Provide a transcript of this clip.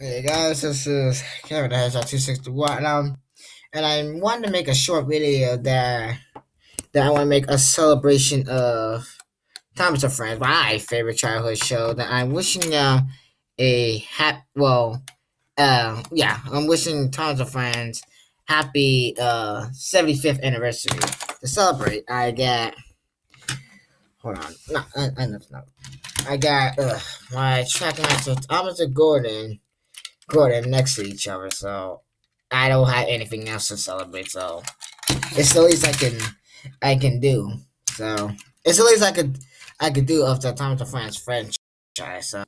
Hey guys, this is Cameron Hedgehog 261 um and I wanted to make a short video that that I want to make a celebration of Thomas & Friends, my favorite childhood show that I'm wishing uh, a happy well uh yeah, I'm wishing Thomas & Friends happy uh 75th anniversary. To celebrate, I got hold on. No, I, I, no, no. I got uh, my track master Thomas and Gordon Gordon next to each other, so I don't have anything else to celebrate. So it's the least I can I can do. So it's the least I could I could do of the Thomas & Friends franchise. So